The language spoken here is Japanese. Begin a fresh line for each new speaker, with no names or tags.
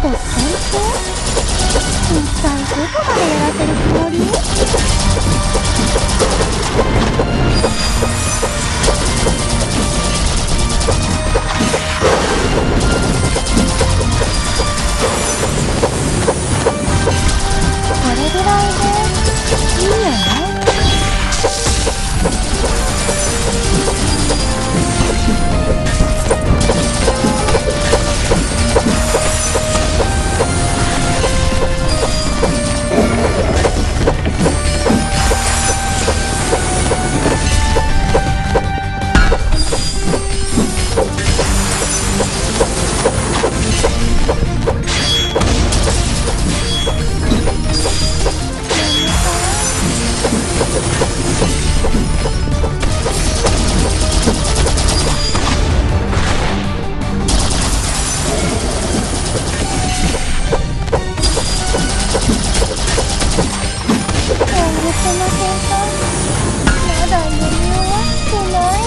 と先生一体どこまでやらせるつもりませんかまだ余終わってない？